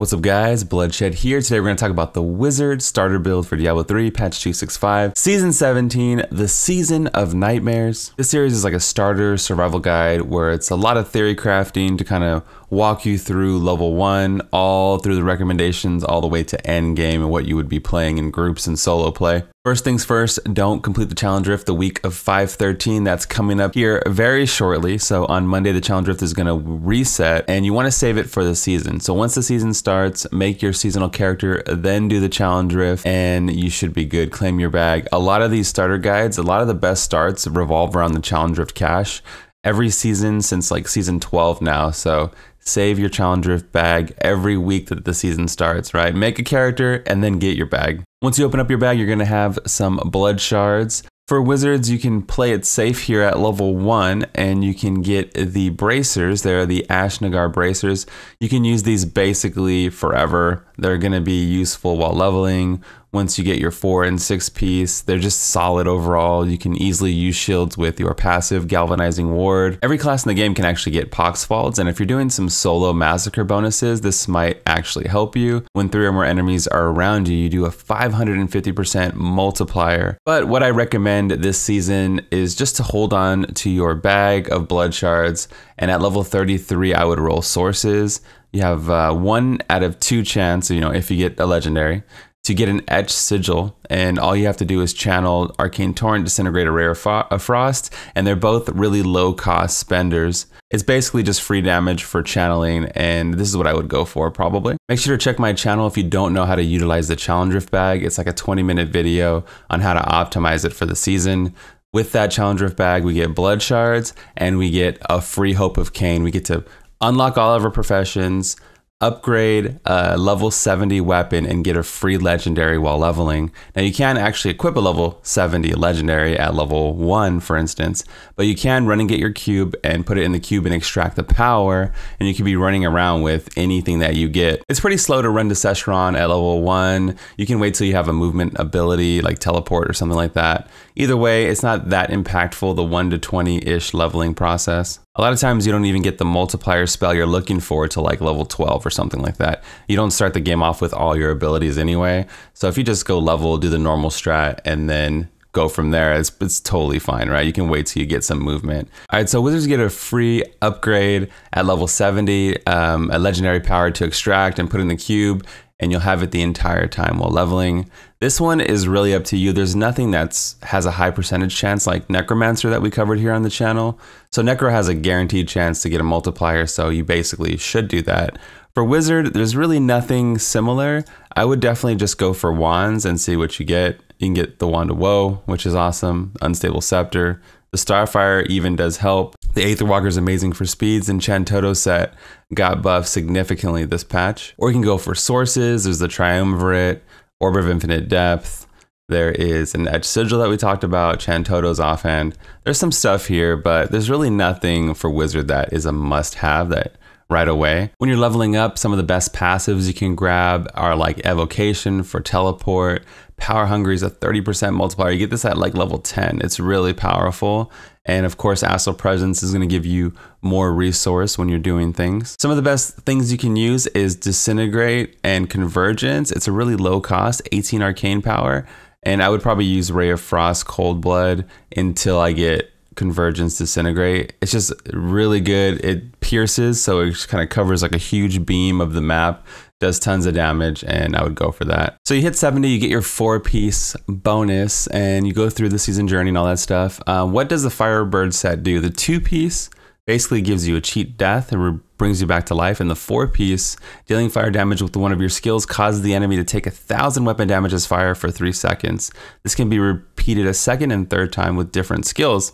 What's up guys, Bluddshed here. Today we're going to talk about the Wizard starter build for Diablo 3 patch 265, season 17, the season of nightmares. This series is like a starter survival guide where it's a lot of theory crafting to kind of walk you through level 1 all through the recommendations all the way to end game and what you would be playing in groups and solo play. First things first, don't complete the challenge rift the week of 513. That's coming up here very shortly. So on Monday, the challenge rift is going to reset and you want to save it for the season. So once the season starts, make your seasonal character, then do the challenge rift and you should be good. Claim your bag. A lot of these starter guides, a lot of the best starts revolve around the challenge rift cache every season since like season 12 now. So save your challenge rift bag every week that the season starts, right? Make a character and then get your bag. Once you open up your bag, you're gonna have some blood shards. For wizards, you can play it safe here at level one and you can get the bracers. They're the Ashnagarr bracers. You can use these basically forever. They're gonna be useful while leveling once you get your four and six piece. They're just solid overall. You can easily use shields with your passive galvanizing ward. Every class in the game can actually get Pox Faulds, and if you're doing some solo massacre bonuses, this might actually help you. When three or more enemies are around you, you do a 550% multiplier. But what I recommend this season is just to hold on to your bag of blood shards, and at level 33, I would roll sources. You have uh, one out of two chance, you know, if you get a legendary to get an etched sigil, and all you have to do is channel Arcane Torrent, Disintegrate a Ray of Frost, and they're both really low cost spenders. It's basically just free damage for channeling, and this is what I would go for probably. Make sure to check my channel if you don't know how to utilize the Challenge Rift bag. It's like a 20 minute video on how to optimize it for the season. With that Challenge Rift bag, we get blood shards and we get a free Hope of Khaine. We get to unlock all of our professions, upgrade a level 70 weapon and get a free legendary while leveling. Now you can actually equip a level 70 legendary at level 1 for instance, but you can run and get your cube and put it in the cube and extract the power and you can be running around with anything that you get. It's pretty slow to run to Sescheron at level 1. You can wait till you have a movement ability like teleport or something like that. Either way, it's not that impactful the 1 to 20-ish leveling process. A lot of times you don't even get the multiplier spell you're looking for to like level 12 or something like that. You don't start the game off with all your abilities anyway. So if you just go level, do the normal strat, and then go from there, it's, it's totally fine, right? You can wait till you get some movement. All right, so wizards get a free upgrade at level 70, um, a legendary power to extract and put in the cube, and you'll have it the entire time while leveling. This one is really up to you. There's nothing that's has a high percentage chance like Necromancer that we covered here on the channel. So Necro has a guaranteed chance to get a multiplier, so you basically should do that. For Wizard, there's really nothing similar. I would definitely just go for wands and see what you get. You can get the Wand of Woe, which is awesome, Unstable Scepter. The Starfire even does help. The Aetherwalker is amazing for speeds, and Chantodo set got buffed significantly this patch. Or you can go for sources. There's the Triumvirate, Orb of Infinite Depth. There is an Etched Sigil that we talked about, Chantodo's offhand. There's some stuff here, but there's really nothing for Wizard that is a must have that right away. When you're leveling up, some of the best passives you can grab are like Evocation for teleport. Power Hungry is a 30% multiplier. You get this at like level 10. It's really powerful. And of course, Astral Presence is going to give you more resource when you're doing things. Some of the best things you can use is Disintegrate and Convergence. It's a really low cost, 18 arcane power. And I would probably use Ray of Frost, Cold Blood until I get Convergence Disintegrate. It's just really good. It pierces, so it kind of covers like a huge beam of the map does tons of damage and I would go for that. So you hit 70, you get your four piece bonus and you go through the season journey and all that stuff. Um, what does the Firebird set do? The two piece basically gives you a cheat death and brings you back to life. And the four piece, dealing fire damage with one of your skills causes the enemy to take a thousand weapon damage as fire for three seconds. This can be repeated a second and third time with different skills.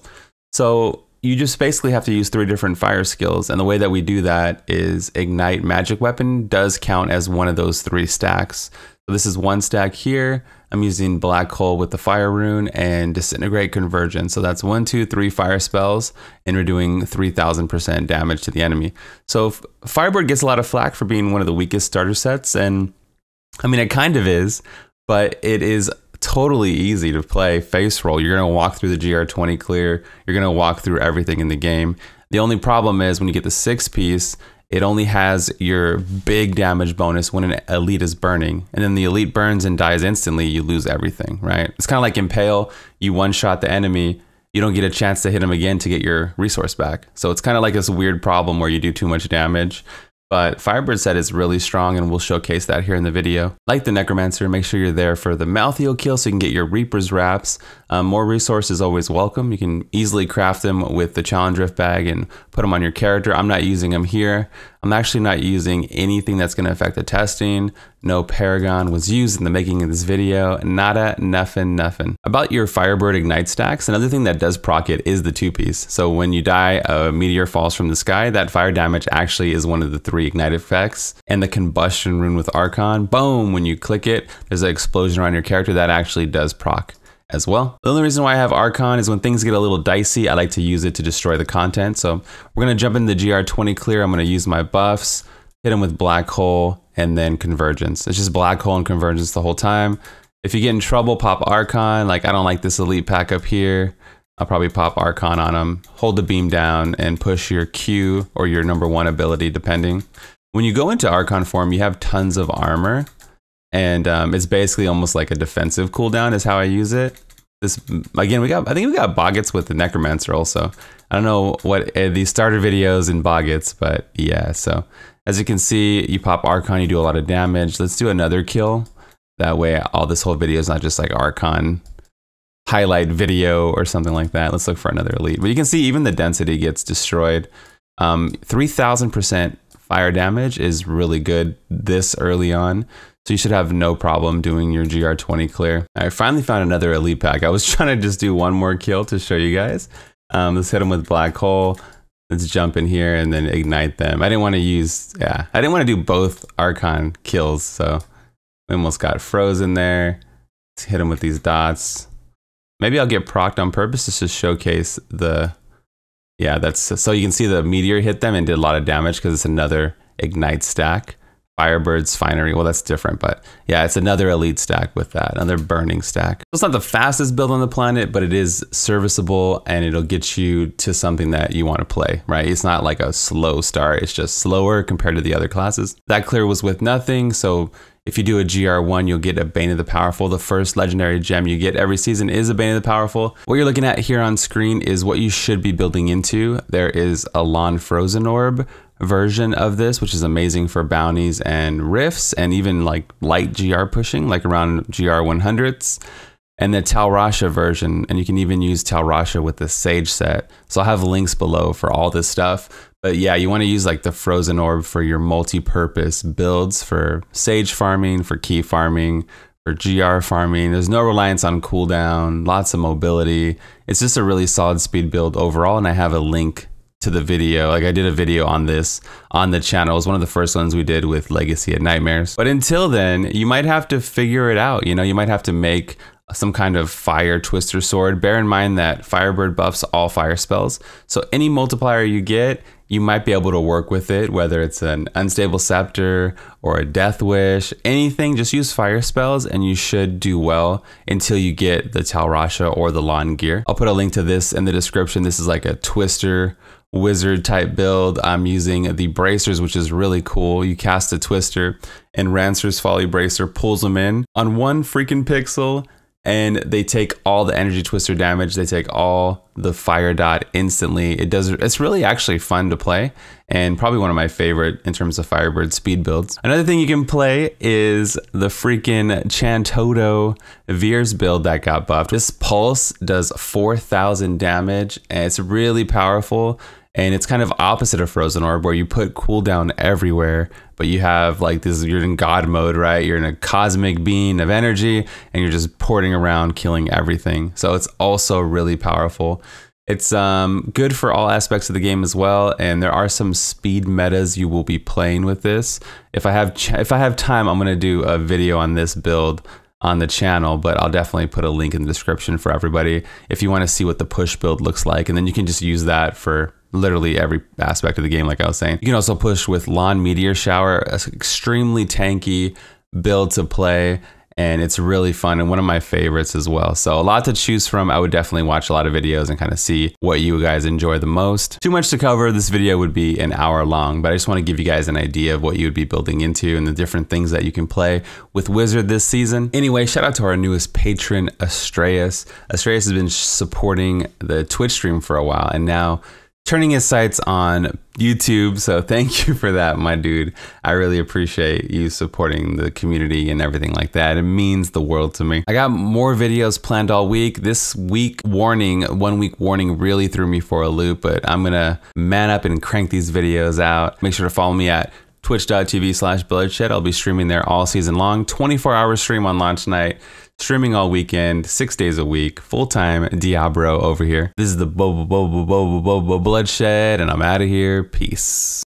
So you just basically have to use three different fire skills. And the way that we do that is Ignite Magic Weapon does count as one of those three stacks. So this is one stack here. I'm using Black Hole with the Fire Rune and Disintegrate Convergence. So that's one, two, three fire spells, and we're doing 3000% damage to the enemy. So Firebird gets a lot of flack for being one of the weakest starter sets. And I mean, it kind of is, but it is totally easy to play face roll. You're going to walk through the GR20 clear. You're going to walk through everything in the game. The only problem is when you get the six piece, it only has your big damage bonus when an elite is burning. And then the elite burns and dies instantly, you lose everything, right? It's kind of like Impale, you one shot the enemy, you don't get a chance to hit him again to get your resource back. So it's kind of like this weird problem where you do too much damage but Firebird set is really strong and we'll showcase that here in the video. Like the Necromancer, make sure you're there for the Malthael kill so you can get your Reaper's Wraps. Um, more resources always welcome. You can easily craft them with the Challenge Rift bag and put them on your character. I'm not using them here. I'm actually not using anything that's going to affect the testing. No Paragon was used in the making of this video. Nada, nothing, nothing. About your Firebird Ignite stacks, another thing that does proc it is the two-piece. So when you die, a meteor falls from the sky. That fire damage actually is one of the three Ignite effects. And the Combustion Rune with Archon, boom, when you click it, there's an explosion around your character. That actually does proc as well. The only reason why I have Archon is when things get a little dicey, I like to use it to destroy the content. So we're going to jump into the GR20 clear. I'm going to use my buffs, hit them with Black Hole, and then Convergence. It's just Black Hole and Convergence the whole time. If you get in trouble, pop Archon. Like I don't like this Elite pack up here. I'll probably pop Archon on them, hold the beam down, and push your Q or your number one ability, depending. When you go into Archon form, you have tons of armor and um, it's basically almost like a defensive cooldown is how I use it. This again, we got I think we got Boggets with the Necromancer also. I don't know what uh, these starter videos in Boggets, but yeah. So as you can see, you pop Archon, you do a lot of damage. Let's do another kill. That way, all this whole video is not just like Archon highlight video or something like that. Let's look for another elite. But you can see even the density gets destroyed. Um, 3000% fire damage is really good this early on. So you should have no problem doing your GR20 clear. I finally found another elite pack. I was trying to just do one more kill to show you guys. Um, let's hit them with black hole. Let's jump in here and then ignite them. I didn't want to use, yeah, I didn't want to do both Archon kills. So we almost got frozen there. Let's hit them with these dots. Maybe I'll get procced on purpose just to showcase the, yeah, that's, so you can see the meteor hit them and did a lot of damage because it's another ignite stack. Firebird's Finery. Well, that's different, but yeah, it's another elite stack with that, another burning stack. It's not the fastest build on the planet, but it is serviceable and it'll get you to something that you want to play, right? It's not like a slow start, it's just slower compared to the other classes. That clear was with nothing, so if you do a GR1, you'll get a Bane of the Powerful. The first legendary gem you get every season is a Bane of the Powerful. What you're looking at here on screen is what you should be building into. There is a LoN Frozen Orb version of this, which is amazing for bounties and rifts and even like light GR pushing, like around GR 100s. And the Tal Rasha version, and you can even use Tal Rasha with the Sage set. So I'll have links below for all this stuff. But yeah, you want to use like the Frozen Orb for your multi-purpose builds for Sage farming, for Key farming, for GR farming. There's no reliance on cooldown, lots of mobility. It's just a really solid speed build overall, and I have a link to the video. Like I did a video on this on the channel. It was one of the first ones we did with Legacy of Nightmares. But until then, you might have to figure it out. You know, you might have to make some kind of fire twister sword. Bear in mind that Firebird buffs all fire spells. So any multiplier you get, you might be able to work with it, whether it's an unstable scepter or a death wish, anything, just use fire spells and you should do well until you get the Tal Rasha or the LoN gear. I'll put a link to this in the description. This is like a twister wizard type build. I'm using the bracers, which is really cool. You cast a twister and Ranslor's Folly Bracer pulls them in on one freaking pixel and they take all the energy twister damage. They take all the fire dot instantly. It does. It's really actually fun to play, and probably one of my favorite in terms of Firebird speed builds. Another thing you can play is the freaking Chantodo Vyr's build that got buffed. This pulse does 4,000 damage, and it's really powerful. And it's kind of opposite of Frozen Orb, where you put cooldown everywhere, but you have like this, you're in God mode, right? You're in a cosmic being of energy, and you're just porting around, killing everything. So it's also really powerful. It's um, good for all aspects of the game as well, and there are some speed metas you will be playing with this. If I have if I have time, I'm gonna do a video on this build on the channel, but I'll definitely put a link in the description for everybody if you want to see what the push build looks like, and then you can just use that for literally every aspect of the game, like I was saying. You can also push with LoN Meteor Shower, extremely tanky build to play. and it's really fun and one of my favorites as well. So a lot to choose from. I would definitely watch a lot of videos and kind of see what you guys enjoy the most. Too much to cover. This video would be an hour long, but I just want to give you guys an idea of what you would be building into and the different things that you can play with Wizard this season. Anyway, shout out to our newest patron, Astraeus. Astraeus has been supporting the Twitch stream for a while and now turning his sights on YouTube. So thank you for that, my dude. I really appreciate you supporting the community and everything like that. It means the world to me. I got more videos planned all week. This week warning, one week warning really threw me for a loop, but I'm gonna man up and crank these videos out. Make sure to follow me at twitch.tv slash bluddshed. I'll be streaming there all season long, 24 hour stream on launch night streaming all weekend, six days a week, full time Diablo over here. This is the Bobo Bobo Bobo Bobo Bluddshed, and I'm out of here. Peace.